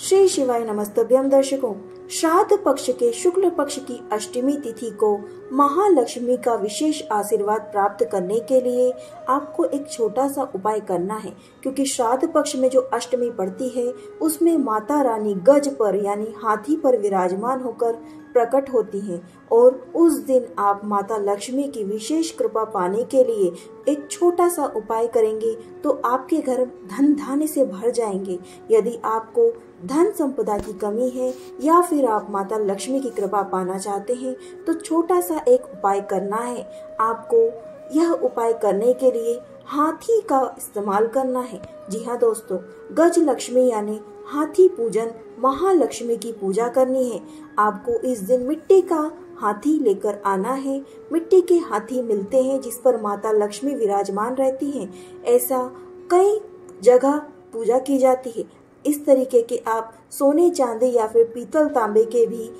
श्री शिवाय नमस्तभ्यम दर्शकों। श्राद्ध पक्ष के शुक्ल पक्ष की अष्टमी तिथि को महालक्ष्मी का विशेष आशीर्वाद प्राप्त करने के लिए आपको एक छोटा सा उपाय करना है, क्योंकि श्राद्ध पक्ष में जो अष्टमी पड़ती है, उसमें माता रानी गज पर यानी हाथी पर विराजमान होकर प्रकट होती हैं और उस दिन आप माता लक्ष्मी की विशेष कृपा पाने के लिए एक छोटा सा उपाय करेंगे तो आपके घर धन धान्य से भर जाएँगे। यदि आपको धन संपदा की कमी है या फिर आप माता लक्ष्मी की कृपा पाना चाहते हैं तो छोटा सा एक उपाय करना है। आपको यह उपाय करने के लिए हाथी का इस्तेमाल करना है। जी हाँ दोस्तों, गज लक्ष्मी यानी हाथी पूजन, महालक्ष्मी की पूजा करनी है। आपको इस दिन मिट्टी का हाथी लेकर आना है। मिट्टी के हाथी मिलते हैं जिस पर माता लक्ष्मी विराजमान रहती हैं। ऐसा कई जगह पूजा की जाती है। इस तरीके के आप सोने, चांदी या फिर पीतल तांबे के भी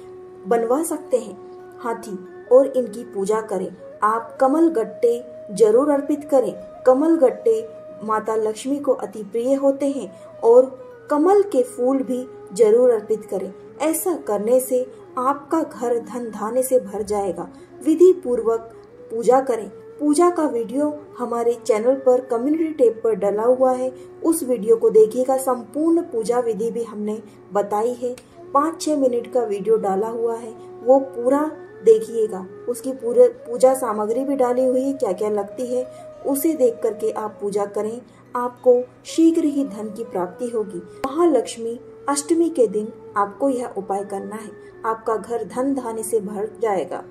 बनवा सकते हैं। हाथी और इनकी पूजा करें। आप कमल गट्टे ज़रूर अर्पित करें। कमल गट्टे माता लक्ष्मी को अति प्रिय होते हैं और कमल के फूल भी ज़रूर अर्पित करें। ऐसा करने से आपका घर धन धाने से भर जाएगा। विधि पूर्वक पूजा करें। पूजा का वीडियो हमारे चैनल पर कम्युनिटी टेप पर डला हुआ है। उस वीडियो को देखिएगा। संपूर्ण पूजा विधि भी हमने बताई है। पाँच छह मिनट का वीडियो डाला हुआ है। वो पूरा देखिएगा। उसकी पूरे पूजा सामग्री भी डाली हुई है। क्या क्या लगती है, उसे देख करके आप पूजा करें। आपको शीघ्र ही धन की प्राप्ति होगी। महालक्ष्मी अष्टमी के दिन आपको यह उपाय करना है। आपका घर धन धान्य से भर जाएगा।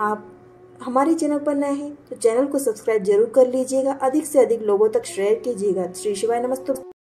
आप हमारे चैनल पर नए हैं तो चैनल को सब्सक्राइब ज़रूर कर लीजिएगा, अधिक से अधिक लोगों तक शेयर कीजिएगा। श्री शिवाय नमस्ते।